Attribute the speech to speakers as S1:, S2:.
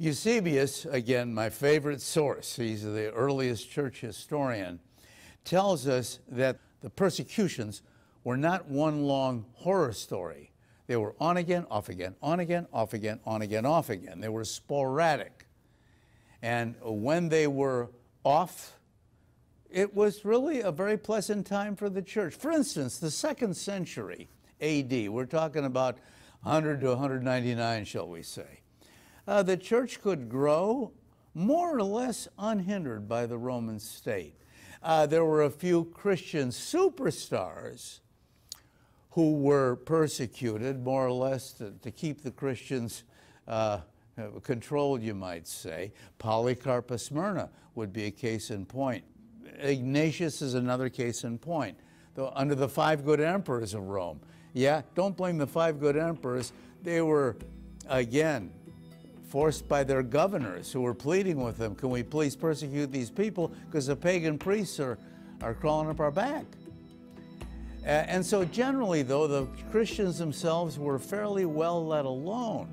S1: Eusebius, again, my favorite source, he's the earliest church historian, tells us that the persecutions were not one long horror story. They were on again, off again, on again, off again, on again, off again. They were sporadic. And when they were off, it was really a very pleasant time for the church. For instance, the second century AD, we're talking about 100 to 199, shall we say uh, the church could grow more or less unhindered by the Roman state. Uh, there were a few Christian superstars who were persecuted, more or less, to, to keep the Christians uh, controlled, you might say. Polycarp of Smyrna would be a case in point. Ignatius is another case in point. Though under the five good emperors of Rome, yeah, don't blame the five good emperors. They were, again, forced by their governors who were pleading with them, can we please persecute these people because the pagan priests are, are crawling up our back. and so generally, though, the Christians themselves were fairly well let alone.